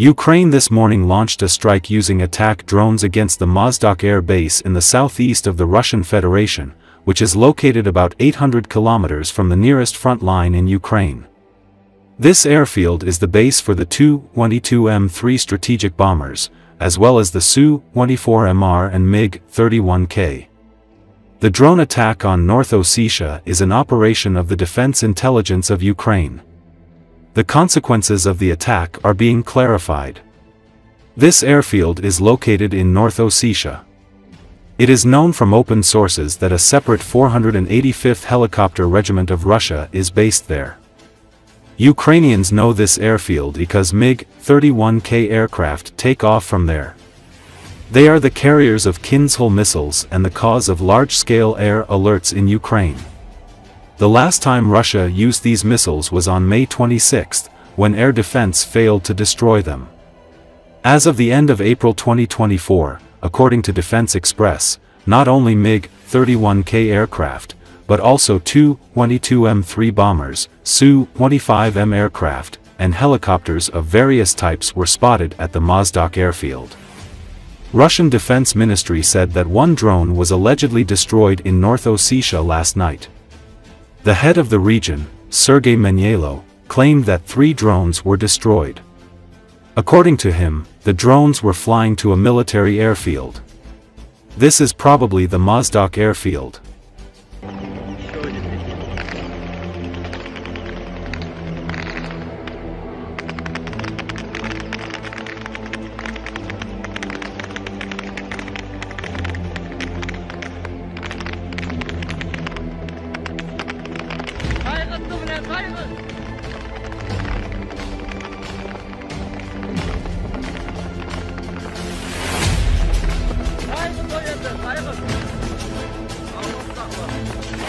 Ukraine this morning launched a strike using attack drones against the Mozdok air base in the southeast of the Russian Federation, which is located about 800 kilometers from the nearest front line in Ukraine. This airfield is the base for the Tu-22M3 strategic bombers, as well as the Su-24MR and MiG-31K. The drone attack on North Ossetia is an operation of the Defense Intelligence of Ukraine. The consequences of the attack are being clarified. This airfield is located in North Ossetia. It is known from open sources that a separate 485th Helicopter Regiment of Russia is based there. Ukrainians know this airfield because MiG-31K aircraft take off from there. They are the carriers of Kinzhal missiles and the cause of large-scale air alerts in Ukraine. The last time Russia used these missiles was on May 26, when air defense failed to destroy them. As of the end of April 2024, according to Defense Express, not only MiG-31K aircraft, but also two 22M3 bombers, Su-25M aircraft, and helicopters of various types were spotted at the Mozdok airfield. Russian Defense Ministry said that one drone was allegedly destroyed in North Ossetia last night. The head of the region, Sergei Menyaylo, claimed that three drones were destroyed. According to him, the drones were flying to a military airfield. This is probably the Mozdok airfield. 抬子，抬子作业本，抬子，好好上课。